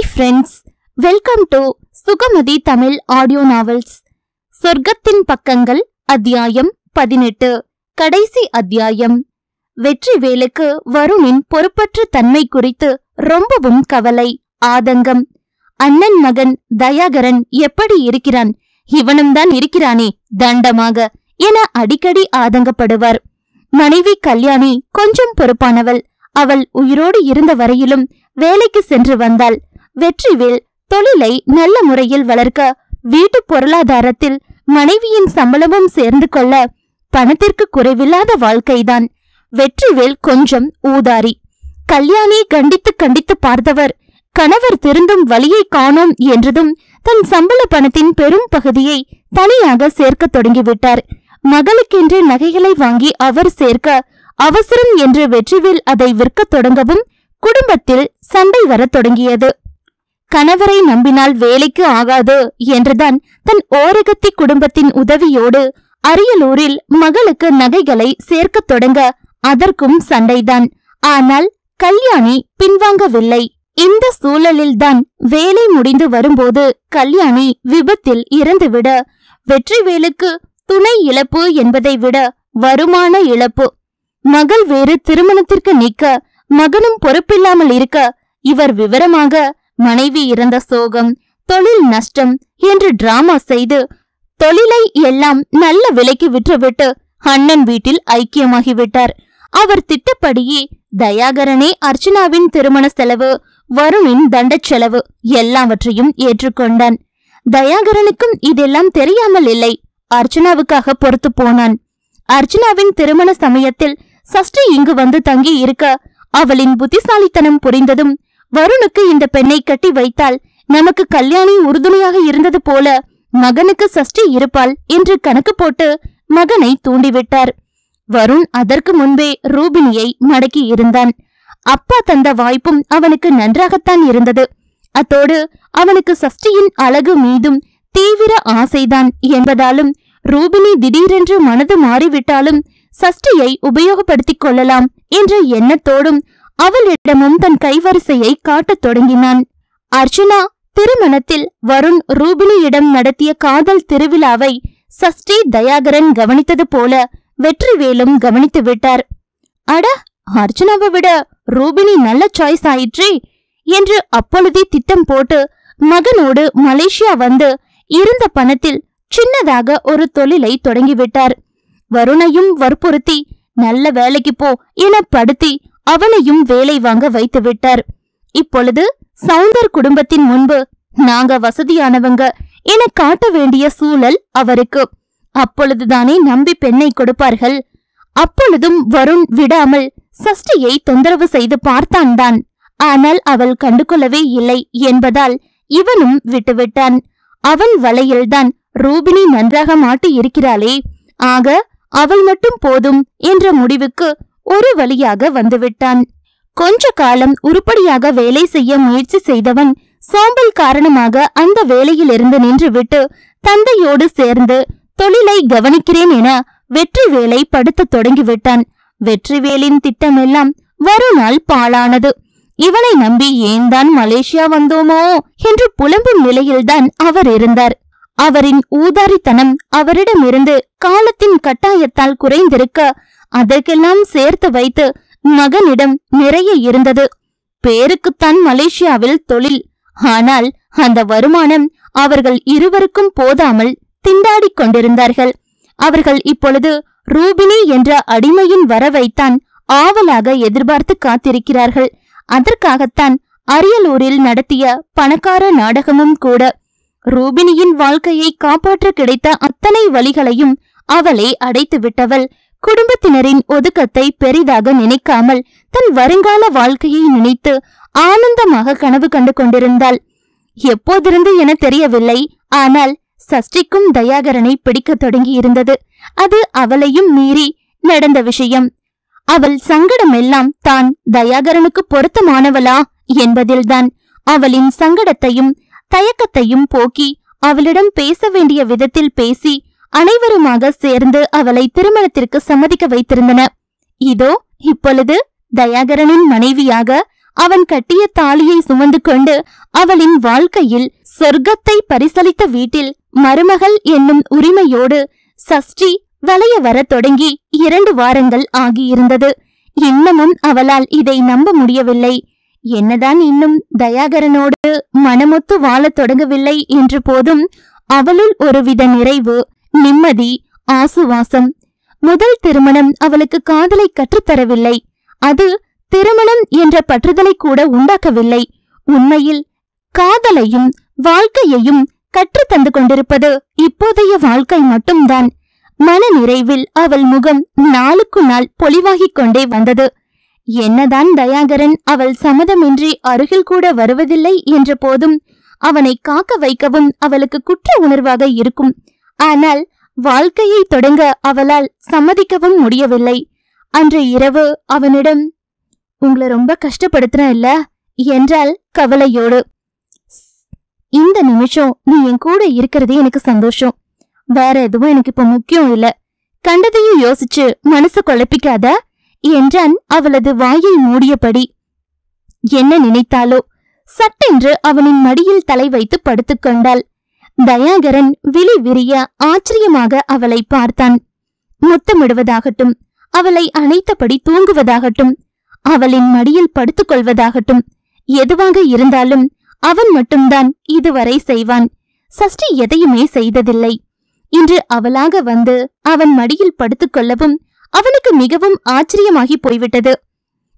Hi friends welcome to Sugamathi Tamil audio novels சொர்க்கத்தின் பக்கங்கள் அத்தியாயம் பதினெட்டு கடைசி அத்தியாயம் வெற்றிவேலுக்கு வருணின் பொறுப்பற்ற தன்மை குறித்து ரொம்பவும் கவலை ஆதங்கம் அண்ணன் மகன் தயாகரன் எப்படி இருக்கிறான் இவனும் தான் இருக்கிறானே தண்டமாக என அடிக்கடி ஆதங்கப்படுவார் மனைவி கல்யாணி கொஞ்சம் பொறுப்பானவள் அவள் உயிரோடு இருந்த வரையிலும் வேலைக்கு சென்று வந்தாள் வெற்றிவேல் தொழிலை நல்ல முறையில் வளர்க்க வீட்டு பொருளாதாரத்தில் மனைவியின் சம்பளமும் சேர்ந்து கொள்ள பணத்திற்கு குறைவில்லாத வாழ்க்கைதான். வெற்றிவேல் கொஞ்சம் ஊதாரி. கல்யாணி கண்டித்து கண்டித்து பார்த்தவர் கணவர் திருந்தும் வழியை காணோம் என்றதும் தன் சம்பள பணத்தின் பெரும் பகுதியை தனியாக சேர்க்கத் தொடங்கிவிட்டார். மகளுக்கென்று நகைகளை வாங்கி அவர் சேர்க்க அவசரம் என்று வெற்றிவேல் அதை விற்கத் தொடங்கவும் குடும்பத்தில் சண்டை வரத் தொடங்கியது. கணவரை நம்பினால் வேலைக்கு ஆகாது என்றுதான் தன் ஓரகத்தி குடும்பத்தின் உதவியோடு அரியலூரில் மகளுக்கு நகைகளை சேர்க்கத் தொடங்க அதற்கும் சண்டைதான். ஆனால் கல்யாணி பின்வாங்கவில்லை. இந்த சூழலில்தான் வேலை முடிந்து வரும்போது கல்யாணி விபத்தில் இறந்துவிட வெற்றிவேலுக்கு துணை இழப்பு என்பதை விட வருமான இழப்பு. மகள் வேறு திருமணத்திற்கு நிற்க மகனும் பொறுப்பில்லாமல் இருக்க இவர் விவரமாக மனைவி இறந்த சோகம் தொழில் நஷ்டம் என்று டிராமா செய்து தொழிலை எல்லாம் நல்ல விலைக்கு விற்றுவிட்டு அண்ணன் வீட்டில் ஐக்கியமாகிவிட்டார். அவர் திட்டப்படியே தயாகரனே அர்ச்சனாவின் திருமண செலவு வருணின் தண்டச் செலவு எல்லாவற்றையும் ஏற்றுக்கொண்டான். தயாகரனுக்கும் இதெல்லாம் தெரியாமல் இல்லை அர்ச்சனாவுக்காக பொறுத்து போனான். அர்ச்சனாவின் திருமண சமயத்தில் சஷ்டி இங்கு வந்து தங்கி இருக்க அவளின் புத்திசாலித்தனம் புரிந்ததும் வருணுக்கு இந்த பெண்ணை கட்டி வைத்தால் நமக்கு கல்யாணி உறுதுணையாக இருந்தது போல மகனுக்கு சஷ்டி இருப்பாள் என்று கணக்கு போட்டு மகனை தூண்டிவிட்டார். வருண் அதற்கு முன்பே ரூபினியை மடக்கி இருந்தான். அப்பா தந்த வாய்ப்பும் அவனுக்கு நன்றாகத்தான் இருந்தது. அத்தோடு அவனுக்கு சஷ்டியின் அழகு மீதும் தீவிர ஆசைதான் என்பதாலும் ரூபினி திடீரென்று மனது மாறிவிட்டாலும் சஷ்டியை உபயோகப்படுத்திக் கொள்ளலாம் என்ற எண்ணத்தோடும் அவளிடமும் தன் கைவரிசையை காட்டத் தொடங்கினான். அர்ஜுனா திருமணத்தில் வருண் ரூபினியிடம் நடத்திய காதல் திருவிழாவை சஷ்டி தயாகரன் கவனித்தது போல வெற்றிவேலும் கவனித்து விட்டார். அட அர்ஜுனாவை விட ரூபினி நல்ல சாய்ஸ் ஆயிற்றே என்று அப்பொழுதே திட்டம் போட்டு மகனோடு மலேசியா வந்து இருந்த பணத்தில் சின்னதாக ஒரு தொழிலை தொடங்கிவிட்டார். வருணையும் வற்புறுத்தி நல்ல வேலைக்கு போ என படுத்தி அவனையும் வேலை வாங்க வைத்து விட்டார். இப்பொழுது சவுந்தர் குடும்பத்தின் முன்பு நாங்க வசதியானவங்க என காட்ட வேண்டிய சூழல் அவருக்கு. அப்பொழுதுதானே நம்பி பெண்ணை கொடுப்பார்கள். அப்பொழுதும் வருண் விடாமல் சஷ்டியை தொந்தரவு செய்து பார்த்தான்தான். ஆனால் அவள் கண்டுகொள்ளவே இல்லை என்பதால் இவனும் விட்டுவிட்டான். அவன் வலையில்தான் ரூபினி நன்றாக மாட்டி இருக்கிறாளே ஆக அவள் மட்டும் போதும் என்ற முடிவுக்கு ஒரு வழியாக வந்துவிட்டான். கொஞ்ச காலம் உருப்படியாக வேலை செய்ய முயற்சி செய்தவன் சோம்பல் காரணமாக அந்த வேலையிலிருந்து நின்றுவிட்டு தந்தையோடு சேர்ந்து தொழிலை கவனிக்கிறேன் என வெற்றிவேலை படுத்த தொடங்கிவிட்டான். வெற்றிவேலின் திட்டமெல்லாம் வருநாள் பாழானது. இவனை நம்பி ஏன் தான் மலேசியா வந்தோமோ? என்று புலம்பும் நிலையில்தான் அவர் இருந்தார். அவரின் ஊதாரித்தனம் அவரிடமிருந்து காலத்தின் கட்டாயத்தால் குறைந்திருக்க அதற்கெல்லாம் சேர்த்து வைத்து மகனிடம் நிறைய இருந்தது. பேருக்குத்தான் மலேசியாவில் தொழில். ஆனால் அந்த வருமானம் அவர்கள் இருவருக்கும் போதாமல் திண்டாடிக் கொண்டிருந்தார்கள். அவர்கள் இப்பொழுது ரூபினி என்ற அடிமையின் வரவைத்தான் ஆவலாக எதிர்பார்த்து காத்திருக்கிறார்கள். அதற்காகத்தான் அரியலூரில் நடத்திய பணக்கார நாடகமும் கூட. ரூபினியின் வாழ்க்கையை காப்பாற்ற கிடைத்த அத்தனை வழிகளையும் அவளே அடைத்து விட்டவள் குடும்பத்தினரின் ஒதுக்கத்தை பெரிதாக நினைக்காமல் தன் வருங்கால வாழ்க்கையை நினைத்து ஆனந்தமாக கனவு கண்டு கொண்டிருந்தாள். எப்போதிருந்து என தெரியவில்லை. ஆனால் சஷ்டிக்கும் தயாகரனை பிடிக்கத் தொடங்கி இருந்தது அது அவளையும் மீறி நடந்த விஷயம். அவள் சங்கடமெல்லாம் தான் தயாகரனுக்கு பொருத்தமானவளா என்பதில்தான் அவளின் சங்கடத்தையும் தயக்கத்தையும் போக்கி அவளிடம் பேச வேண்டிய விதத்தில் பேசி அனைவருமாக சேர்ந்து அவளை திருமணத்திற்கு சம்மதிக்க வைத்திருந்தன. இதோ இப்பொழுது தயாகரனின் மனைவியாக அவன் கட்டிய தாலியை சுமந்து கொண்டு அவளின் வாழ்க்கையில் சொர்க்கத்தை பரிசளித்த வீட்டில் மருமகள் என்னும் உரிமையோடு சஷ்டி வளைய வரத் தொடங்கி இரண்டு வாரங்கள் ஆகியிருந்தது. இன்னமும் அவளால் இதை நம்ப முடியவில்லை. என்னதான் இன்னும் தயாகரனோடு மனமொத்து வாழத் தொடங்கவில்லை என்று போதும் அவளுள் ஒருவித நிறைவு நிம்மதி ஆசுவாசம். முதல் திருமணம் அவளுக்கு காதலை கற்றுத்தரவில்லை. அது திருமணம் என்ற பற்றுதலை கூட உண்டாக்கவில்லை. உண்மையில் காதலையும் வாழ்க்கையையும் கற்று தந்து கொண்டிருப்பது இப்போதைய வாழ்க்கை மட்டும்தான். மன நிறைவில் அவள் முகம் நாளுக்கு நாள் பொலிவாகிக் கொண்டே வந்தது. என்னதான் தயாகரன் அவள் சம்மதமின்றி அருகில் கூட வருவதில்லை என்ற போதும் அவனை காக்க வைக்கவும் அவளுக்கு குற்ற உணர்வாக இருக்கும். ஆனால் வாழ்க்கையை தொடங்க அவளால் சம்மதிக்கவும் முடியவில்லை. அன்று இரவு அவனிடம் உங்களை ரொம்ப கஷ்டப்படுத்துறேன் இல்ல? என்றால் கவலையோடு. இந்த நிமிஷம் நீ என் கூட இருக்கிறதே எனக்கு சந்தோஷம். வேற எதுவும் எனக்கு இப்ப முக்கியம் இல்ல. கண்டதையும் யோசிச்சு மனசு குழப்பிக்காத என்றான் அவளது வாயை மூடியபடி. என்ன நினைத்தாலோ? சட்டென்று அவனின் மடியில் தலை வைத்து படுத்துக்கொண்டாள் தயாகரன் விழி விரிய ஆச்சரியமாக அவளை பார்த்தான். முத்தமிடுவதாகட்டும் அவளை அணைத்தபடி தூங்குவதாகட்டும் அவளின் மடியில் படுத்துக் கொள்வதாகட்டும் எதுவாக இருந்தாலும் அவன் மட்டும்தான் இதுவரை செய்வான். சஷ்டி எதையுமே செய்ததில்லை. இன்று அவளாக வந்து அவன் மடியில் படுத்துக் கொள்ளவும் அவனுக்கு மிகவும் ஆச்சரியமாகி போய்விட்டது.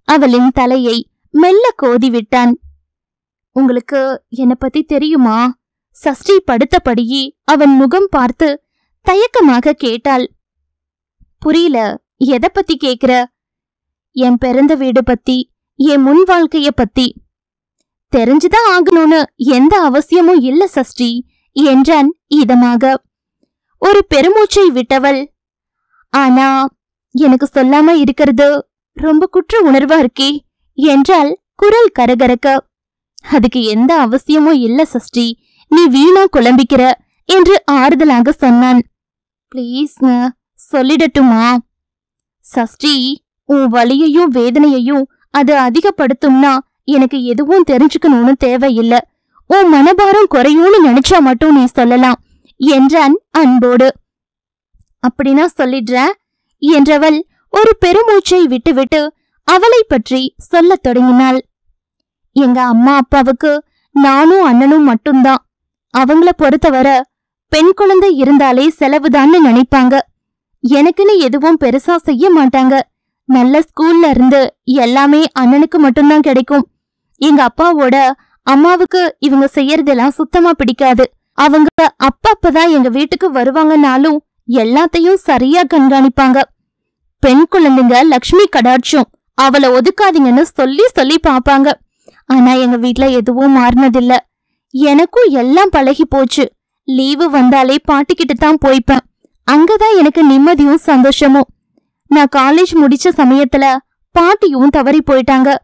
அவளின் தலையை மெல்ல கோதிவிட்டான் உங்களுக்கு என்ன பத்தி தெரியுமா? சஷ்டி படுத்தபடியே அவன் முகம் பார்த்து தயக்கமாக கேட்டாள். புரியல எதை பத்தி கேக்குற? என் பிறந்த வீடு பத்தி என் முன் வாழ்க்கைய பத்தி. தெரிஞ்சுதான் ஆகணும்னு எந்த அவசியமும் இல்ல சஷ்டி என்றான் இதமாக. ஒரு பெருமூச்சை விட்டவள். ஆனா எனக்கு சொல்லாம இருக்கிறது ரொம்ப குற்ற உணர்வா இருக்கே என்றால் குரல் கரகரக்க. அதுக்கு எந்த அவசியமும் இல்ல சஷ்டி. நீ வீணா குழம்பிக்கிற என்று ஆறுதலாக சொன்னான். ப்ளீஸ்ங்க சொல்லிடட்டுமா? சஷ்டி உன் வலியையும் வேதனையையும் அது அதிகப்படுத்தும்னா எனக்கு எதுவும் தெரிஞ்சுக்கணும்னு தேவையில்ல. உன் மனபாரம் குறையும்னு நினைச்சா மட்டும் நீ சொல்லலாம் என்றான் அன்போடு. அப்படின்னா சொல்லிடுற என்றவள் ஒரு பெருமூச்சை விட்டுவிட்டு அவளை பற்றி சொல்லத் தொடங்கினாள். எங்க அம்மா அப்பாவுக்கு நானும் அண்ணனும் மட்டும்தான். அவங்கள பொறுத்தவரை பெண் குழந்தை இருந்தாலே செலவுதான்னு நினைப்பாங்க. எனக்குன்னு எதுவும் பெருசா செய்ய மாட்டாங்க. நல்ல ஸ்கூல்ல இருந்து எல்லாமே அண்ணனுக்கு மட்டும்தான் கிடைக்கும். எங்க அப்பாவோட அம்மாவுக்கு இவங்க செய்யறதெல்லாம் சுத்தமா பிடிக்காது. அவங்க அப்பப்பதான் எங்க வீட்டுக்கு வருவாங்கனாலும் எல்லாத்தையும் சரியா கண்காணிப்பாங்க. பெண் குழந்தைங்க லக்ஷ்மி கடாட்சம். அவளை ஒதுக்காதீங்கன்னு சொல்லி சொல்லி பாப்பாங்க ஆனா எங்க வீட்ல எதுவும் மாறினதில்லை. எனக்கும் எல்லாம் பழகி போச்சு. லீவு வந்தாலே பாட்டிக்கிட்ட தான் போய்ப்பேன். அங்கதான் எனக்கு நிம்மதியும் சந்தோஷமும். நான் காலேஜ் முடிச்ச சமயத்துல பாட்டியும் தவறி போயிட்டாங்க.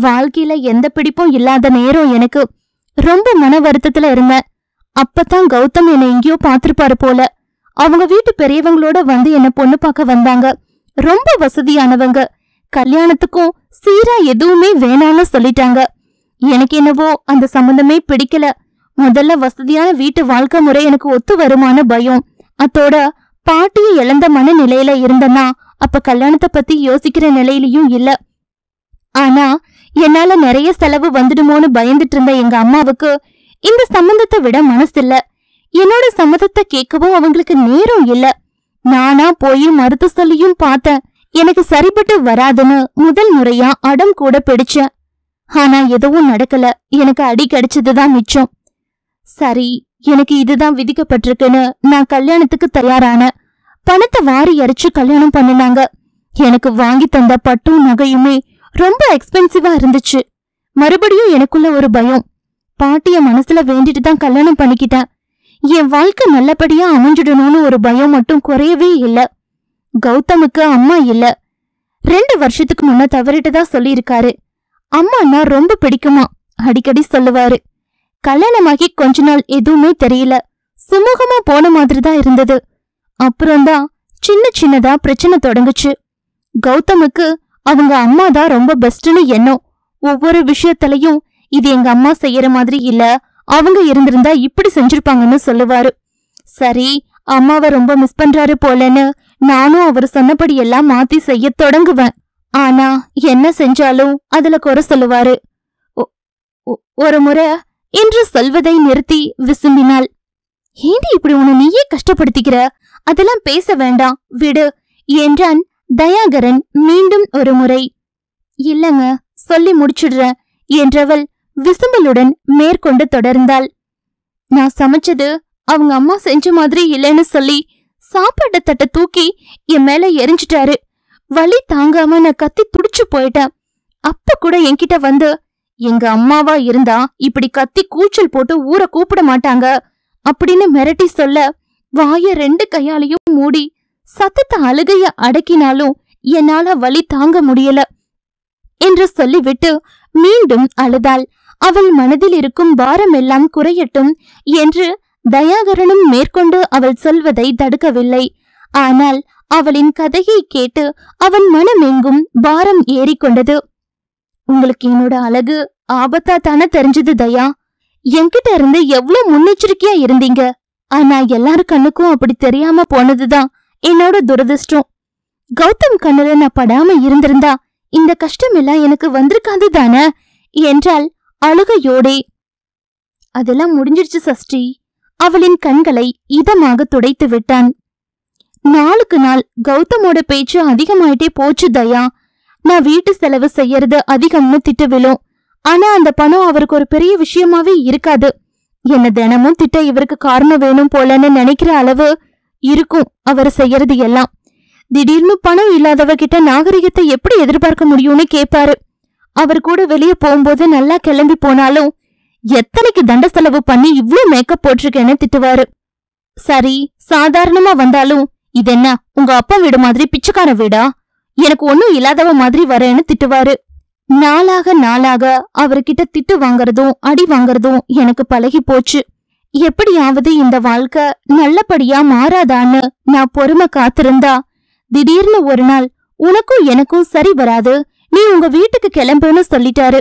வாழ்க்கையில எந்த பிடிப்பும் இல்லாத நேரம் எனக்கு. ரொம்ப மன வருத்தத்துல இருந்தேன். அப்பதான் கௌதம் என்னை எங்கேயோ பாத்திருப்பாரு போல. அவங்க வீட்டு பெரியவங்களோட வந்து என்ன பொண்ணு பார்க்க வந்தாங்க. ரொம்ப வசதியானவங்க. கல்யாணத்துக்கும் சீரா எதுவுமே வேணாம்னு சொல்லிட்டாங்க. எனக்கு என்னவோ அந்த சம்பந்தமே பிடிக்கல. முதல்ல வசதியான வீட்டு வாழ்க்கை முறை எனக்கு ஒத்து வருமான பயம். அத்தோட பாட்டியை இழந்த மனநிலையில இருந்தனா அப்ப கல்யாணத்தை பத்தி யோசிக்கிற நிலையிலயும் இல்ல. ஆனா என்னால நிறைய செலவு வந்துடுமோன்னு பயந்துட்டு இருந்த எங்க அம்மாவுக்கு இந்த சம்மந்தத்தை விட மனசில்ல. என்னோட சம்மதத்தை கேட்கவும் அவங்களுக்கு நேரம் இல்ல. நானா போய் மறுத்து சொல்லியும் பார்த்தேன். எனக்கு சரிப்பட்டு வராதுன்னு முதல் முறையா அடம் கூட பிடிச்சேன். ஆனா எதுவும் நடக்கல. எனக்கு அடி கிடைச்சதுதான் மிச்சம். சரி எனக்கு இதுதான் விதிக்கப்பட்டிருக்குன்னு நான் கல்யாணத்துக்கு தயாரான. பணத்தை வாரி அரைச்சு கல்யாணம் பண்ணினாங்க. எனக்கு வாங்கி தந்த பட்டும் நகையுமே ரொம்ப எக்ஸ்பென்சிவா இருந்துச்சு. மறுபடியும் எனக்குள்ள ஒரு பயம். பாட்டிய மனசுல வேண்டிட்டு தான் கல்யாணம் பண்ணிக்கிட்டேன். என் வாழ்க்கை நல்லபடியா அமைஞ்சிடணும்னு ஒரு பயம் மட்டும் குறையவே இல்ல. கௌதமுக்கு அம்மா இல்ல. ரெண்டு வருஷத்துக்கு முன்ன தவறிட்டதா சொல்லியிருக்காரு. அம்மான்னா ரொம்ப பிடிக்குமா? அடிக்கடி சொல்லுவாரு. கல்யாணமாகி கொஞ்ச நாள் எதுவுமே தெரியல. சுமூகமா போன மாதிரி தான் இருந்தது. அப்புறம்தான் சின்ன சின்னதா பிரச்சனை தொடங்குச்சு. கௌதமுக்கு அவங்க அம்மா தான் ரொம்ப பெஸ்ட்னு எண்ணம். ஒவ்வொரு விஷயத்திலையும் இது எங்க அம்மா செய்யற மாதிரி இல்ல அவங்க இருந்திருந்தா இப்படி செஞ்சிருப்பாங்கன்னு சொல்லுவாரு. சரி அம்மாவை ரொம்ப மிஸ் பண்றாரு போலன்னு நானும் அவர் சொன்னபடி எல்லாம் மாத்தி செய்ய தொடங்குவேன். ஆனா என்ன செஞ்சாலும் அதுல குறை சொல்லுவாரு. ஒ- ஒரு முறை என்று சொல்வதை நிறுத்தி விசும்பினாள். ஏண்டி இப்படி உன நீயே கஷ்டப்படுத்திக்கிற? அதெல்லாம் பேச வேண்டாம் விடு என்றான் தயாகரன் மீண்டும் ஒரு முறை. இல்லங்க சொல்லி முடிச்சிடுறேன் என்றவள் விசும்பலுடன் மேற்கொண்டு தொடர்ந்தாள். நான் சமைச்சது அவங்க அம்மா செஞ்ச மாதிரி இல்லைன்னு சொல்லி சாப்பாட்டு தட்டை தூக்கி என் மேல எரிஞ்சிட்டாரு. வலி தாங்காம நான் கத்தி துடிச்சு போயிட்டேன். அப்ப கூட என்கிட்ட வந்து எங்க அம்மாவா இருந்தா இப்படி கத்தி கூச்சல் போட்டு ஊரை கூப்பிட மாட்டாங்க. அப்படின்னு மிரட்டி சொல்ல வாய ரெண்டு கையாலையும் மூடி சத்தத்தை அழுகைய அடக்கினாலும் என்னால வலி தாங்க முடியல என்று சொல்லிவிட்டு மீண்டும் அழுதாள். அவள் மனதில் இருக்கும் பாரம் எல்லாம் குறையட்டும் என்று தயாகரனும் மேற்கொண்டு அவள் சொல்வதை தடுக்கவில்லை. ஆனால் அவளின் கதையை கேட்டு அவன் மனமெங்கும் பாரம் ஏறிக்கொண்டது. உங்களுக்கு என்னோட அழகு ஆபத்தா தானே தெரிஞ்சது தயா? என்கிட்ட இருந்து எவ்வளவு முன்னெச்சரிக்கையா இருந்தீங்க? ஆனா எல்லார் கண்ணுக்கும் அப்படி தெரியாம போனதுதான் என்னோட துரதிர்ஷ்டம். கௌதம் கண்ணுல நான் படாம இருந்திருந்தா இந்த கஷ்டம் எல்லாம் எனக்கு வந்திருக்காது தானே? என்றால் அழுகையோடே. அதெல்லாம் முடிஞ்சிருச்சு சஷ்டி. அவளின் கண்களை இதமாக துடைத்து விட்டான். நாளுக்கு நாள் கௌதமோட பேச்சு அதிகமாயிட்டே போச்சு தயா. நான் வீட்டு செலவு செய்யறது அதிகம்னு திட்டு விழும். ஆனா அந்த பணம் அவருக்கு ஒரு பெரிய விஷயமாவே இருக்காது. என்ன தினமும் திட்ட இவருக்கு காரணம் வேணும் போலன்னு நினைக்கிற அளவு இருக்கும் அவர் செய்யறது எல்லாம். திடீர்னு பணம் இல்லாதவ கிட்ட நாகரிகத்தை எப்படி எதிர்பார்க்க முடியும்னு கேட்பாரு அவர் கூட வெளியே போகும்போது நல்லா கிளம்பி போனாலும் எத்தனைக்கு தண்ட செலவு பண்ணி இவ்ளோ மேக்கப் போட்டிருக்கேன்னு திட்டுவாரு. சரி சாதாரணமா வந்தாலும் இதென்ன உங்க அப்பா வீடு மாதிரி பிச்சைக்கார வீடா? எனக்கு ஒன்னும் இல்லாதவ மாதிரி வரேன்னு திட்டுவாரு. நாளாக நாளாக அவர்கிட்ட திட்டு வாங்குறதும் அடி வாங்குறதும் எனக்கு பழகி போச்சு. எப்படியாவது இந்த வாழ்க்கை நல்லபடியா மாறாதான்னு நான் பொறுமை காத்திருந்தா திடீர்னு ஒரு நாள் உனக்கும் எனக்கும் சரி வராது நீ உங்க வீட்டுக்கு கிளம்புன்னு சொல்லிட்டாரு.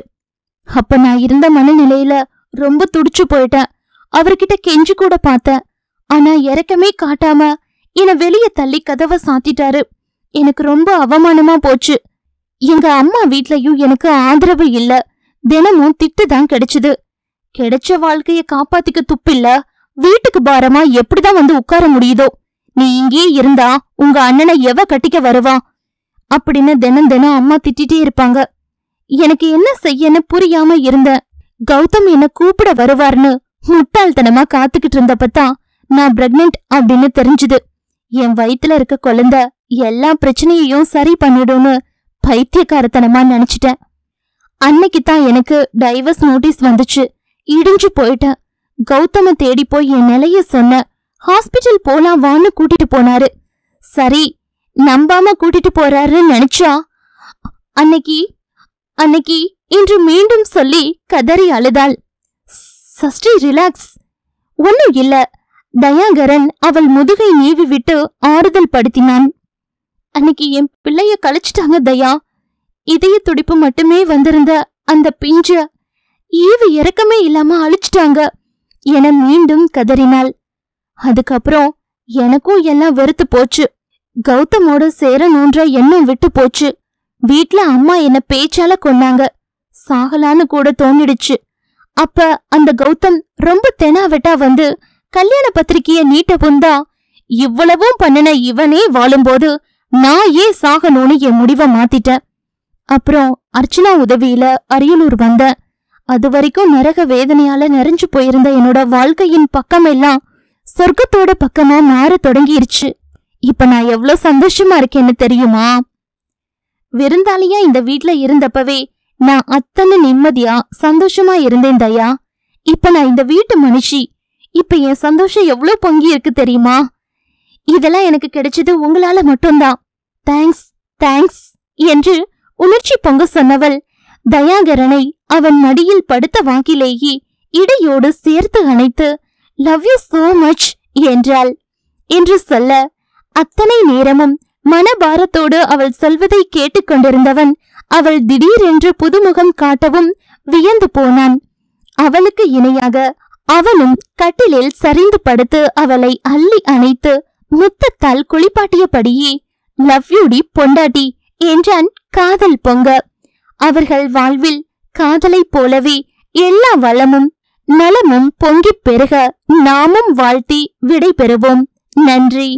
அப்ப நான் இருந்த மனநிலையில ரொம்ப துடிச்சு போயிட்டேன். அவர்கிட்ட கெஞ்சி கூட பார்த்தேன். ஆனா இறக்கமே காட்டாம என்னை வெளிய தள்ளி கதவை சாத்திட்டாரு. எனக்கு ரொம்ப அவமானமா போச்சு. எங்க அம்மா வீட்லயும் எனக்கு ஆதரவு இல்ல. தினமும் திட்டு தான் கிடைச்சது. கிடைச்ச வாழ்க்கைய காப்பாத்திக்க துப்பில்ல. வீட்டுக்கு பாரமா எப்படிதான் வந்து உட்கார முடியுதோ. நீ இங்கே இருந்தா உங்க அண்ணனை எவ கட்டிக்க வருவான் அப்படின்னு தினம் தினம் அம்மா திட்டிட்டே இருப்பாங்க. எனக்கு என்ன செய்யன்னு புரியாம இருந்தேன் கௌதம் என்ன கூப்பிட வருவார்னு முட்டாள்தனமா காத்துக்கிட்டு இருந்தப்பதான் நான் பிரெக்னென்ட் அப்படின்னு தெரிஞ்சுது. என் வயித்துல இருக்க குழந்தை எல்லா பிரச்சனையையும் சரி பண்ணிடும்னு பைத்தியக்காரத்தனமா நினைச்சிட்டேன். அன்னைக்கு தான் எனக்கு டைவர்ஸ் நோட்டீஸ் வந்துச்சு. இடிஞ்சு போயிட்டேன். கௌதம தேடி போய் என் நிலைய சொன்ன ஹாஸ்பிட்டல் போலாம் வான்னு கூட்டிட்டு போனாரு. சரி நம்பாம கூட்டிட்டு போறாருன்னு நினைச்சா? அன்னைக்கு அன்னைக்கு இன்று மீண்டும் சொல்லி கதறி அழுதாள். சஷ்டி ரிலாக்ஸ் ஒன்னும் இல்ல. தயாகரன் அவள் முதுகை நீவி விட்டு ஆறுதல் படுத்தினான். அன்னைக்கு என் பிள்ளைய கழிச்சிட்டாங்க தயா. இதய துடிப்பு மட்டுமே வந்திருந்த அந்த பிஞ்ச ஈவு இறக்கமே இல்லாம அழிச்சிட்டாங்க. என மீண்டும் கதறினாள். அதுக்கப்புறம் எனக்கும் எல்லாம் வெறுத்து போச்சு. கௌதமோட சேரணுன்ற எண்ணம் விட்டு போச்சு. வீட்ல அம்மா என்ன பேச்சால கொன்னாங்க. சாகலான்னு கூட தோணிடுச்சு. அப்ப அந்த கௌதம் ரொம்ப தெனாவெட்டா வந்து கல்யாண பத்திரிக்கைய நீட்ட புந்தா இவ்வளவும் பண்ணின இவனே வாழும்போது நான் ஏன் சாகணும்னு என் முடிவை மாத்திட்டேன் அப்புறம் அர்ச்சனா உதவியில அரியலூர் வந்தேன் அது வரைக்கும் நரக வேதனையால நிறைஞ்சு போயிருந்த என்னோட வாழ்க்கையின் பக்கமெல்லாம் சொர்க்கத்தோட பக்கமா மாற தொடங்கிருச்சு. இப்ப நான் எவ்வளவு சந்தோஷமா இருக்கேன்னு தெரியுமா? விருந்தாளியா இந்த வீட்ல இருந்தப்பவே நான் அத்தனை நிம்மதியா சந்தோஷமா இருந்தேன் தயா. இப்ப நான் இந்த வீட்டு மனுஷி. இப்ப என் சந்தோஷம் எவ்வளவு பொங்கி இருக்கு தெரியுமா? இதெல்லாம் எனக்கு கிடைச்சது உங்களால மட்டும்தான். தேங்க்ஸ் தேங்க்ஸ் என்று உணர்ச்சி பொங்க சொன்னவள் தயாகரனை அவன் மடியில் படுத்த வாக்கிலேயே இடையோடு சேர்த்து அணைத்து லவ் யூ சோ மச் என்றாள். என்று சொல்ல அத்தனை நேரமும் மனபாரத்தோடு அவள் சொல்வதை கேட்டுக்கொண்டிருந்தவன் அவள் திடீரென்று புதுமுகம் காட்டவும் வியந்து போனான். அவளுக்கு இணையாக அவனும் கட்டிலில் சரிந்து படுத்து அவளை அள்ளி அணைத்து முத்தத்தால் குளிப்பாட்டியபடியே லவ் யூடி பொண்டாட்டி! என்றான் காதல் பொங்க. அவர்கள் வாழ்வில் காதலைப் போலவே எல்லா வளமும் நலமும் பொங்கிப் பெருக நாமும் வாழ்த்தி விடை பெறுவோம் நன்றி.